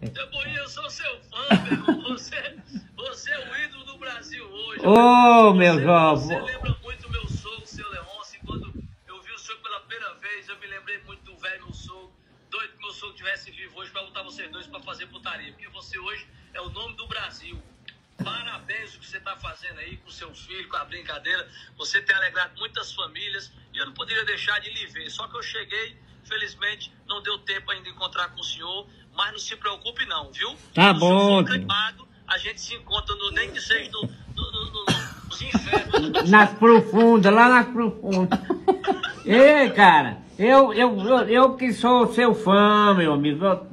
Cebolinha, eu sou seu fã, meu irmão. Você, você é o ídolo do Brasil hoje. Ô, meu você, jovem. Você lembra muito meu sogro, seu Leôncio. Quando eu vi o senhor pela primeira vez, eu me lembrei muito do velho meu sogro. Doido que meu sogro tivesse vivo hoje pra botar vocês dois pra fazer putaria. Porque você hoje é o nome do Brasil. Parabéns o que você está fazendo aí com seu filho, com a brincadeira. Você tem alegrado muitas famílias e eu não poderia deixar de lhe ver. Só que eu cheguei, felizmente, não deu tempo ainda de encontrar com o senhor, mas não se preocupe não, viu? Tá bom, cremado, a gente se encontra no, nem que seja no, no, no, no, nos infernos. Nas profundas, lá nas profundas. Ei, cara, eu, eu, eu, eu que sou seu fã, meu amigo. Eu,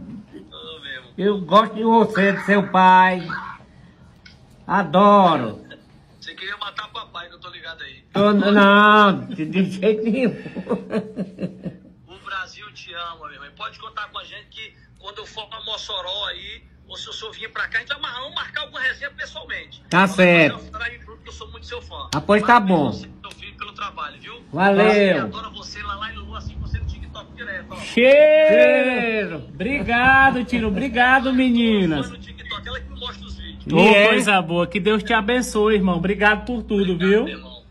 eu gosto de você, de seu pai. Adoro. Você queria matar papai, que eu tô ligado aí. Tô- não, de de jeito nenhum. Ama, meu irmão. Pode contar com a gente que quando eu for pra Mossoró aí, ou se o senhor vir pra cá, a gente vai mar- vamos marcar alguma resenha pessoalmente. Tá certo. que eu sou muito seu fã. Ah, pois tá bom. Você, filho, pelo trabalho, viu? Valeu. Eu adoro você, Lalá e Lulu, assim você no TikTok direto, ó. Cheiro! Obrigado, Tiro. Obrigado, Foi meninas. no TikTok, ela que me mostra os vídeos. É? coisa boa. Que Deus te abençoe, irmão. Obrigado por tudo, Obrigado, viu? irmão.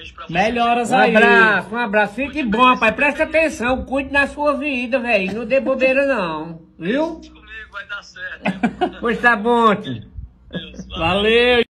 Beijo pra você. Melhoras Um aí. abraço, um abraço. Fique bom, rapaz. Presta atenção, cuide da sua vida, velho. Não dê bobeira, não. Viu? Comigo vai dar certo. Pois tá bom, tio. Valeu.